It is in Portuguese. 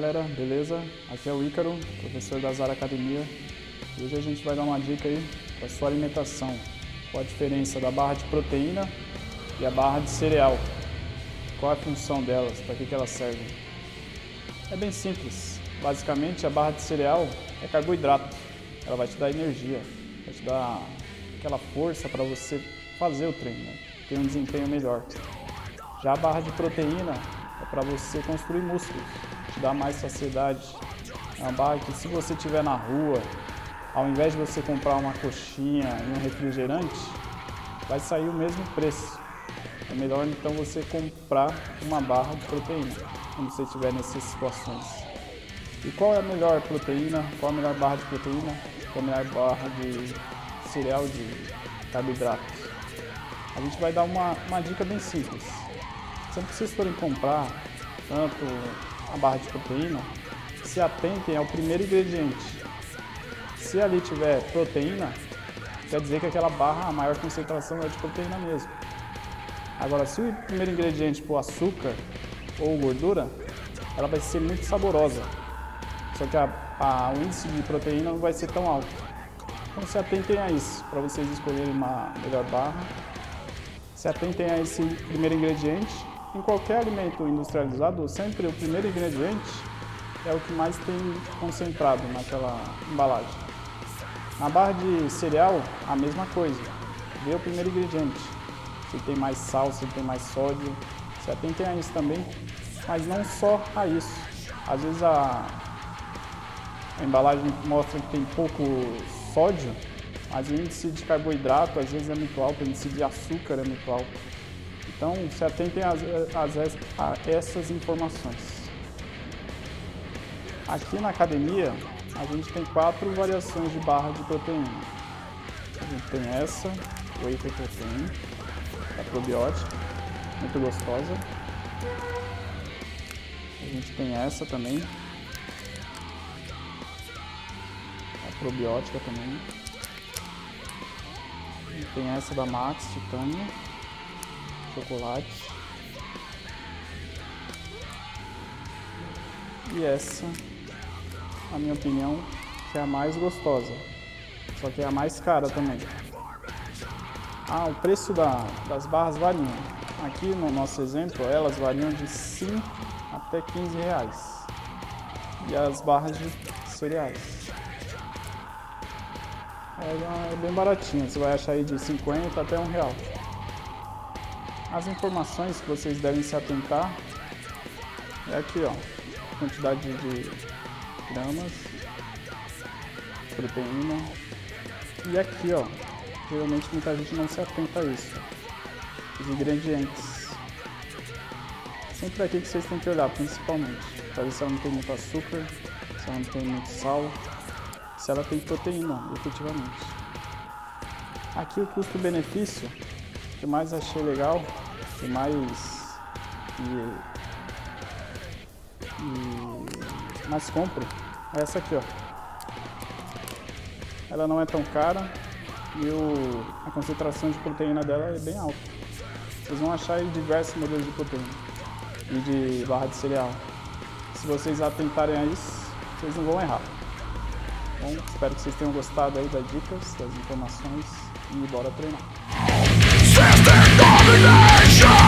beleza? Aqui é o Ícaro, professor da Zara Academia. Hoje a gente vai dar uma dica aí para sua alimentação. Qual a diferença da barra de proteína e a barra de cereal? Qual a função delas? Para que, que elas servem? É bem simples. Basicamente, a barra de cereal é carboidrato. Ela vai te dar energia, vai te dar aquela força para você fazer o treino, né? ter um desempenho melhor. Já a barra de proteína para você construir músculos, te dar mais saciedade. É uma barra que se você estiver na rua, ao invés de você comprar uma coxinha e um refrigerante, vai sair o mesmo preço. É melhor então você comprar uma barra de proteína, quando você estiver nessas situações. E qual é a melhor proteína? Qual a melhor barra de proteína? Qual a melhor barra de cereal de carboidratos? A gente vai dar uma, uma dica bem simples. Sempre que vocês forem comprar tanto a barra de proteína, se atentem ao primeiro ingrediente. Se ali tiver proteína, quer dizer que aquela barra, a maior concentração é de proteína mesmo. Agora, se o primeiro ingrediente for açúcar ou gordura, ela vai ser muito saborosa. Só que a, a, o índice de proteína não vai ser tão alto. Então se atentem a isso, para vocês escolherem uma melhor barra. Se atentem a esse primeiro ingrediente. Em qualquer alimento industrializado, sempre o primeiro ingrediente é o que mais tem concentrado naquela embalagem. Na barra de cereal, a mesma coisa. Vê o primeiro ingrediente. Se tem mais sal, se tem mais sódio. Se atentem a isso também, mas não só a isso. Às vezes a, a embalagem mostra que tem pouco sódio, mas o índice de carboidrato às vezes é muito alto, o índice de açúcar é muito alto. Então, se atentem a, a, a essas informações. Aqui na academia, a gente tem quatro variações de barra de proteína. A gente tem essa, Whey Protein, da probiótica, muito gostosa. A gente tem essa também, a probiótica também. E tem essa da Max Titânio, chocolate. E essa, na minha opinião, é a mais gostosa. Só que é a mais cara também. Ah, o preço da, das barras variam. Aqui no nosso exemplo, elas variam de 5 até 15 reais. E as barras de cereais. É, é bem baratinho, você vai achar aí de 50 até 1 real. As informações que vocês devem se atentar é aqui, ó, quantidade de gramas, proteína. E aqui, ó, geralmente muita gente não se atenta a isso, os ingredientes. Sempre aqui que vocês têm que olhar, principalmente, para ver se ela não tem muito açúcar, se ela não tem muito sal, se ela tem proteína, efetivamente. Aqui o custo-benefício, que mais achei legal, que mais e, e mais compro, é essa aqui, ó. Ela não é tão cara e o, a concentração de proteína dela é bem alta. Vocês vão achar aí diversos modelos de proteína e de barra de cereal. Se vocês atentarem a isso, vocês não vão errar. Bom, espero que vocês tenham gostado aí das dicas, das informações e bora treinar. control